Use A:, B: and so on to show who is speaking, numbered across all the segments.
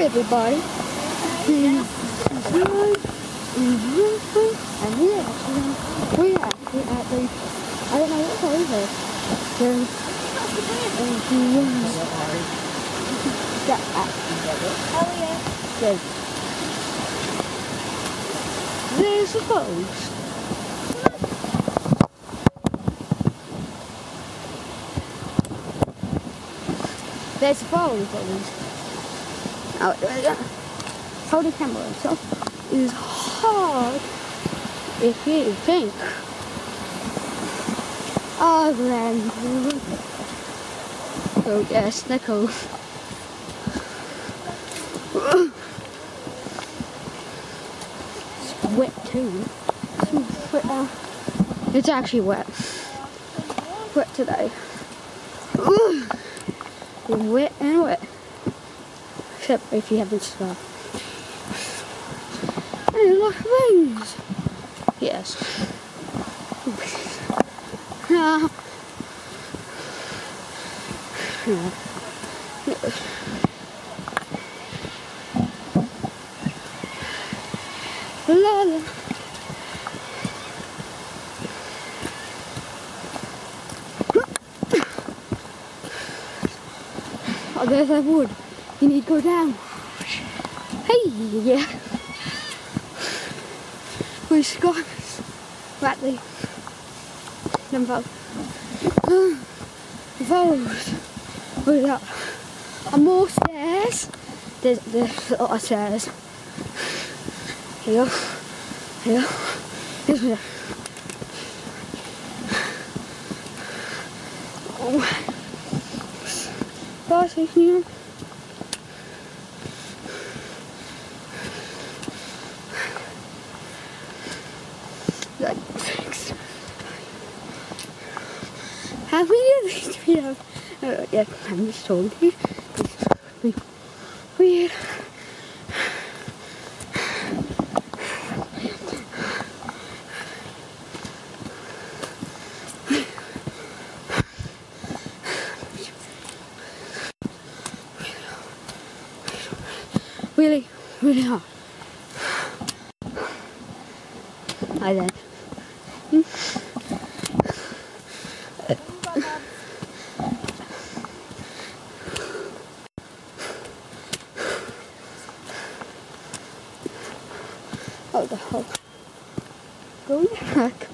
A: everybody. And yeah, we're actually at the, I don't know what's over. There's,
B: Oh yeah.
A: there's, there's the post. There's the phone, please. Oh. Hold the camera so is hard if you think. Oh, Glenn. Oh, yes, Nicole. It's wet too. It's wet. It's actually wet. Wet today. Wet and wet. Except if you haven't stopped. And look at things. Yes. Ah. La la. Oh, there's that wood. You need to go down. Hey, yeah. We got Ratley. Number. Vote. Wait up. And more stairs. There's, there's a lot of stairs. Here. Here. This way. Oh. Bye, here. Like Uh, yeah, I'm just told you. It's really weird. Really, really hard. Hi then. Oh, the hell. Going back.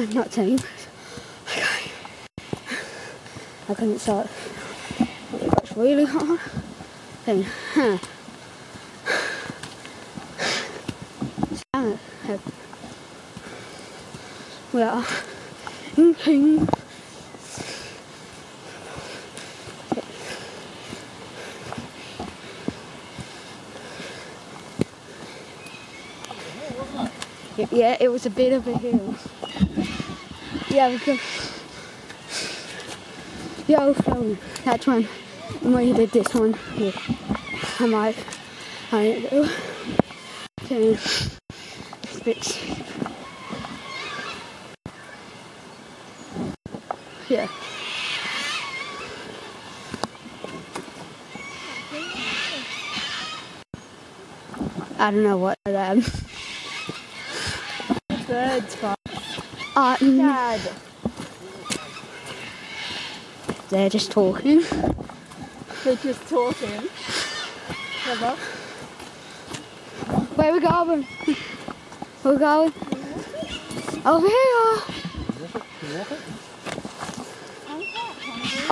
A: You might not say, but okay. I couldn't start. Got really hard. Then, huh. We are in King. Yeah, it was a bit of a hill. Yeah, I was filming. That's when when he did this one. Yeah. I'm like, I didn't do. Okay. Yeah. I don't know what um
B: Birds, Bob.
A: Mm,
B: Dad.
A: they're just talking.
B: They're just talking.
A: Where we going? We're we going over here.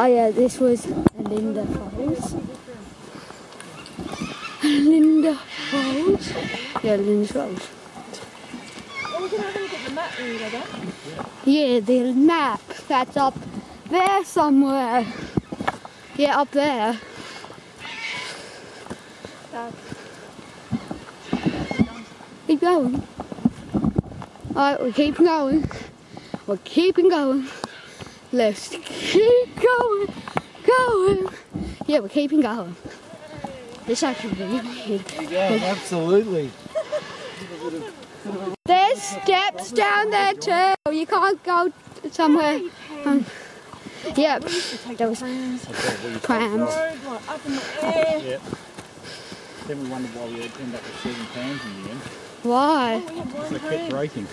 A: Oh yeah, this was Olinda Falls. Olinda Falls. Yeah, Olinda Falls. Yeah, the map that's up there somewhere. Yeah, up there. Keep going. Alright, we're keeping going. We're keeping going. Let's keep going. Going. Yeah, we're keeping going. This actually really
C: absolutely.
A: Steps down there too. You can't go somewhere. Um, yep, there was
B: air.
C: Yeah.
D: Then we wondered why we ended up with seven pounds in the end.
A: Why?
B: We had
D: it kept breaking.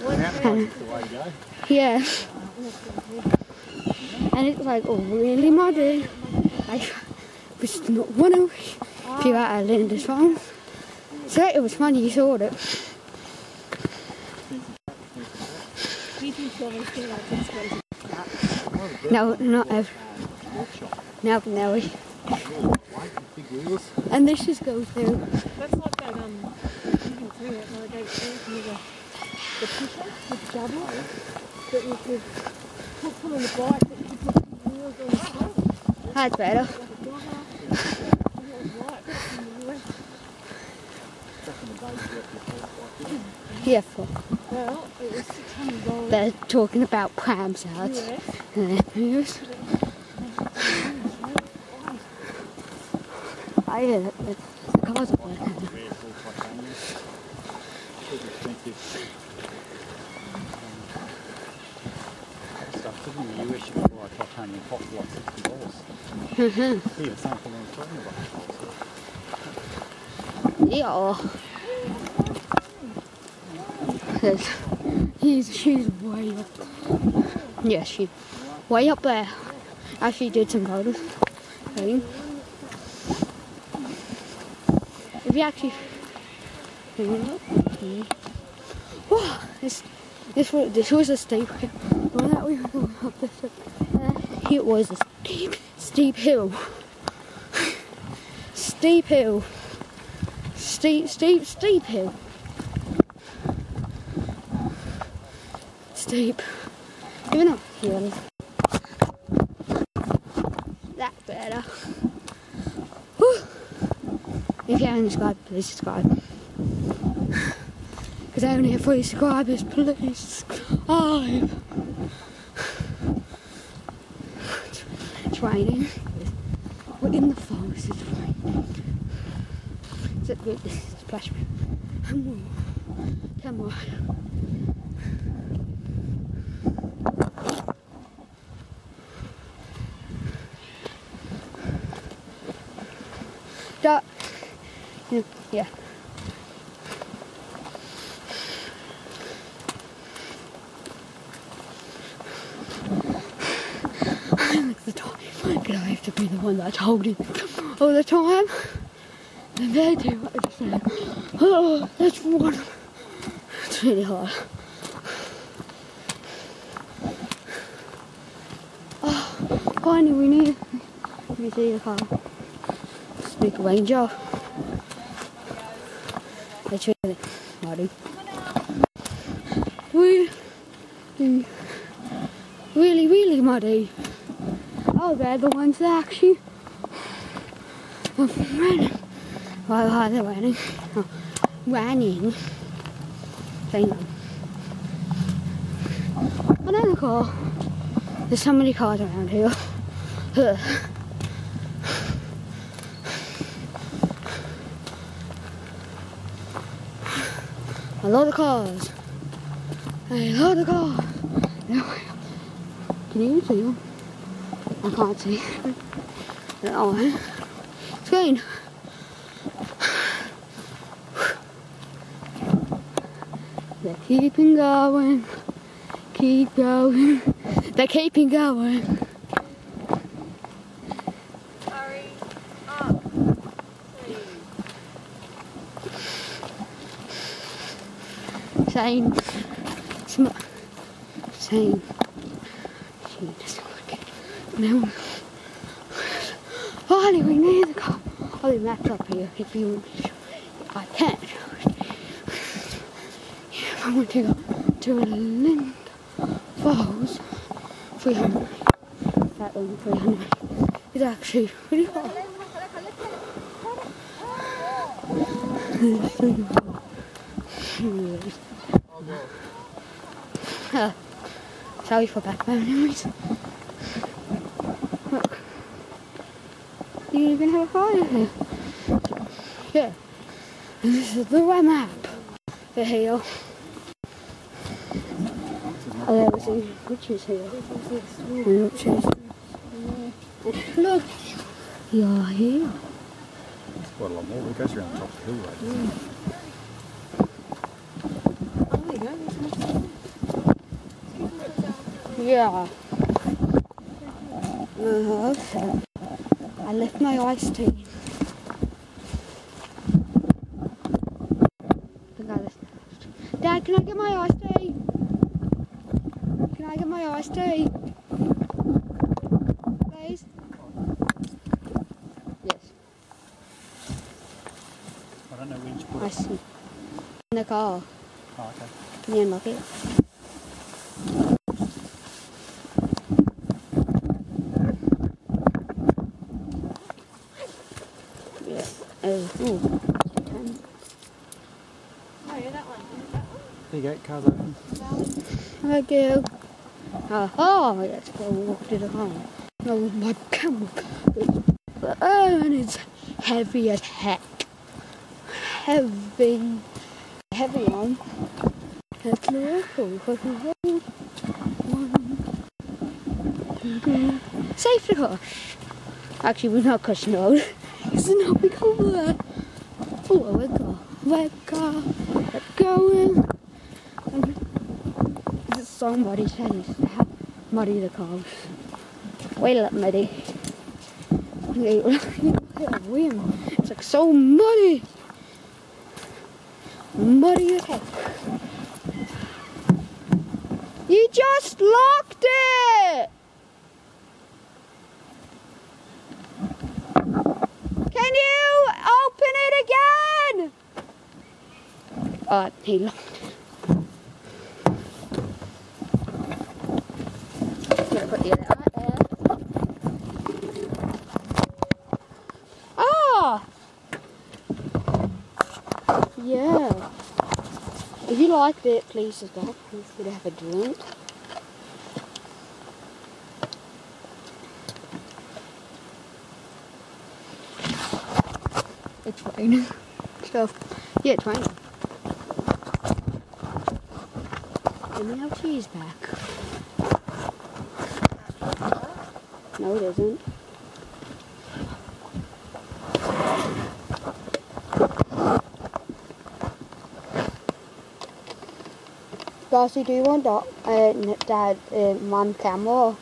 D: To go.
A: Yeah. And it's like, really muddy. Like, was not one of a few out of Linda's phone. So it was funny, you saw it.
B: We do always do like this one.
A: No, not ever. No, no.
D: And big wheels.
A: And this just goes through.
B: That's like that, um, you can see it, like they go the, the pusher, the jabber, that you could put on the bike, that you could put wheels on the front,
A: That's better.
B: like a jogger. And it was like that in the US.
D: Back in the day, you had to walk like this.
A: Yeah, for,
B: Well, it was six hundred dollars.
A: they're talking about prams out.
B: Yeah.
A: I hear that the, the cars are working.
D: Rare full titanium. Super expensive. Stuff. Even in the US, you can buy a titanium pot for like sixty dollars.
A: Mm-hmm.
D: Here, the I'm talking about.
A: Yeah. Because he's, she's way up. Yeah, she way up there. Actually did some photos. Okay. If you actually mhm. Whoa, this, this, was, this was a steep hill. When that we were going up this, uh, it was a steep, steep hill. steep hill. Steep, steep, steep hill. Steep. Even up here. That's better. Whew. If you haven't subscribed, please subscribe. Because I only have three subscribers, please subscribe. It's raining. We're in the forest, it's raining. Is it good? Splash. Come on. Come on. Stop. Yeah. yeah. I like the time. Because I have to be the that's holding all the time. And they do what I say. Oh, that's one. It's really hard. Oh, finally we need. Me see the car. Speak ranger. It's really muddy. Really, really, really muddy. Oh, they're the ones that actually are running. Well, they're running. Oh, running. Hang on. Another car. There's so many cars around here. Ugh. A lot of cars. A lot of cars. Can you see them? I can't see. Oh, They're keeping going. Keep going. They're keeping going.
B: Hurry up, please.
A: Same. Sm- same. She doesn't it. No. Finally, we need the car. I'll be back up here if you want I can. I want to go to Olinda Falls, 300. That one, 300. It's actually pretty far. Uh, sorry for background noise. You even have a fire here. Yeah. And this is the web map for here. Oh, there was a witches here. And witches. Look. You're here.
D: quite a long walk. It goes around the top of the hill right doesn't it?
B: Oh, there you go. There's more.
A: Yeah. Uh-huh. So I left my ice tea. I think I left- Dad, can I get my ice tea? Can I get my ice tea? Please? Yes,
D: I don't know when to put
A: I see. In the car.
D: Oh, okay.
A: Can you unlock it? Yeah. Oh, ooh.
B: Oh, yeah, that one. Is that one?
D: There you go. Car's open.
A: Thank you. Uh, oh, yes, I walked it home. No, my camel. The urn is heavy as heck. Heavy. Heavy on. It's little. One, two, three. Safety car. Actually, we're not crushing the It's not big over there. Oh, we're go. We're go. Going. Somebody said he's to muddy the cars. Wait up, muddy. It's like so muddy. Muddy as heck. You just locked it! Can you open it again? Uh, right there. Ah! Yeah. If you liked it, please subscribe. Please could have a drink. It's fine. So, yeah, it's raining. Me our cheese back. No, it isn't. Darcy, do you want doc, uh, dad, uh, mom camera?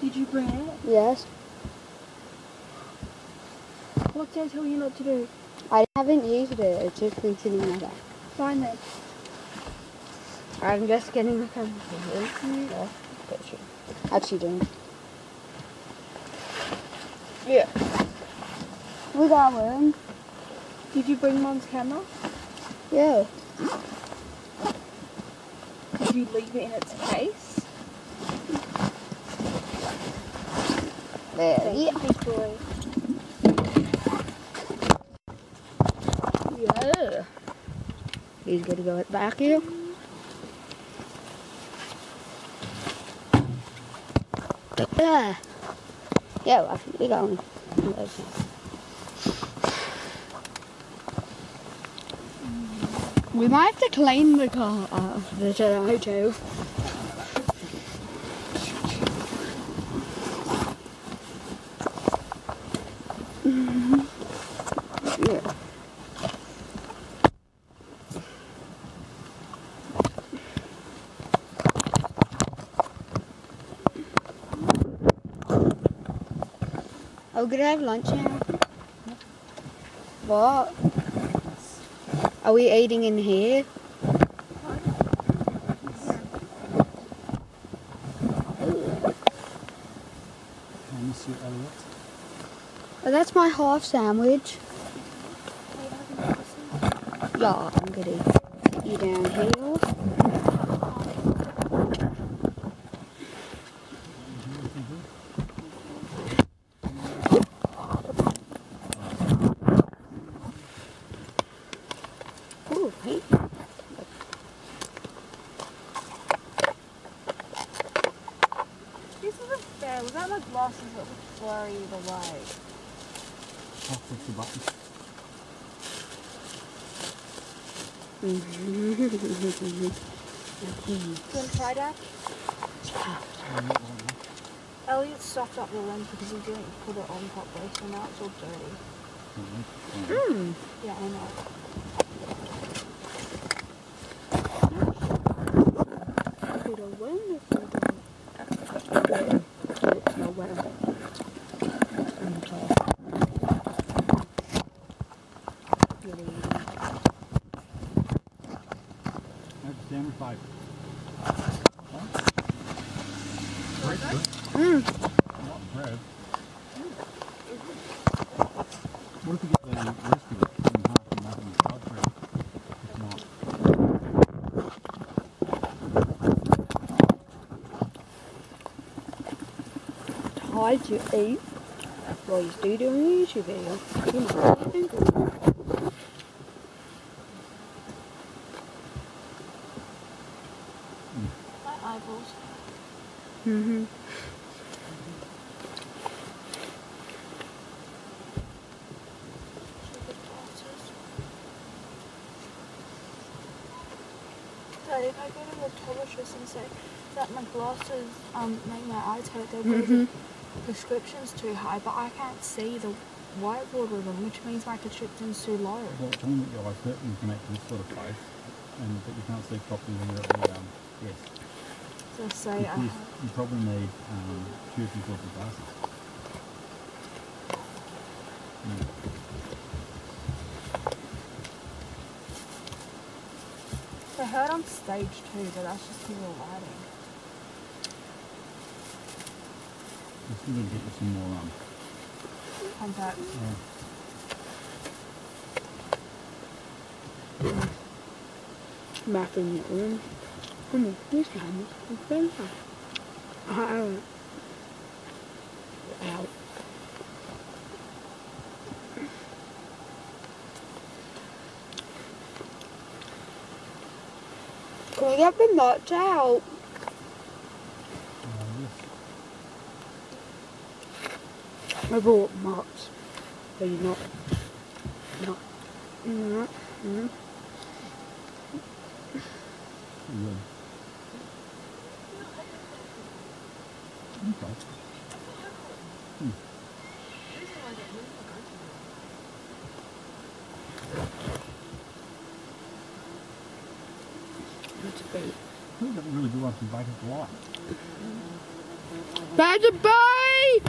B: Did you bring it?
A: Yes.
B: What's that tell you not to do?
A: I haven't used it. It's just been sitting that.
B: Fine then.
A: I'm just getting the camera. Yeah, picture. Actually, doing.
B: Yeah.
A: We got one.
B: Did you bring mom's camera?
A: Yeah.
B: Did you leave it in its case?
A: There. Yeah.
B: Big boy.
A: Yeah. He's gonna go back here. Yeah. Yeah, I think we're going. We might have to clean the car after tonight too. Yeah. Are we gonna have lunch now? What? Are we eating in here? Oh, that's my half sandwich. Yeah, I'm gonna eat down here. Ooh, hey.
B: This is a Was that like glasses that look blurry either way?
D: Oh, push the button.
B: Do you want to try that? Elliot stuffed up the lens because he didn't put it on properly, so now it's all dirty.
A: Mm.
B: Yeah, I know.
A: What a wonderful day. It's no weather.
D: That's damn five.
A: Mm.
D: Not bread. What if we get the rest of it in half and nothing hard bread? If not.
A: Tired to eat while you're still doing a YouTube video. You might.
B: My eyeballs.
A: Mm-hmm.
B: If I go to the optometrist and say that my glasses um make my eyes hurt, they'll go
A: Mm-hmm.
B: The prescription's too high, but I can't see the whiteboard with them, which means my prescription's too low.
D: Well, tell them that your eyes hurt and you can make this sort of face and that you can't see properly when you're at the um, yes.
B: So say I
D: Because
B: have.
D: you probably need um, two different sorts of glasses. Mm.
B: I heard on stage two, but that's just because of lighting.
D: To get you some more um,
B: Contacts.
D: yeah.
A: Your room. Come on, this time. It's very fun. Out. Out. Can we get the nuts out?
D: Uh, yes.
A: I bought nuts. But you're not. Not. Not. Mm.
D: Pretty good. Okay.
A: That's a bait.
D: I think that really good one from Baker's Delight.
A: That's a bait!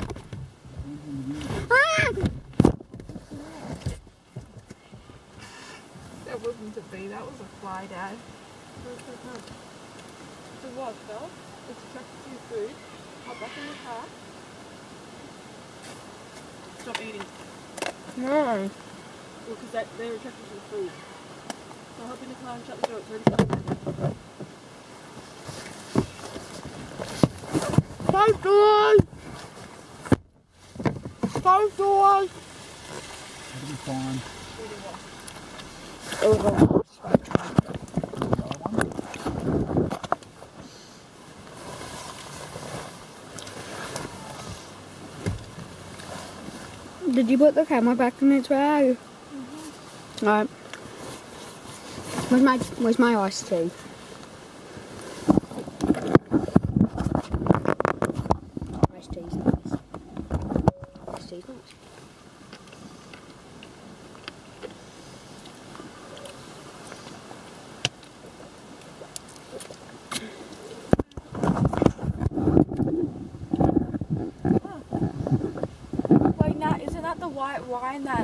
A: Ah!
B: That wasn't a bee, that was a fly, Dad. So what, Phil? It's attracted to your food. Hop back in the car. Stop eating.
A: No.
B: Well, because they're attracted to the food. So hop in the car and shut the door. It's already started.
A: Close doors! Close doors!
D: That'll be fine.
A: It was a Did you put the camera back in its bag? Mm-hmm. Right. Where's my where's my iced tea? Iced tea's nice. Iced tea's nice.
B: Wait, Nat, isn't that the wine that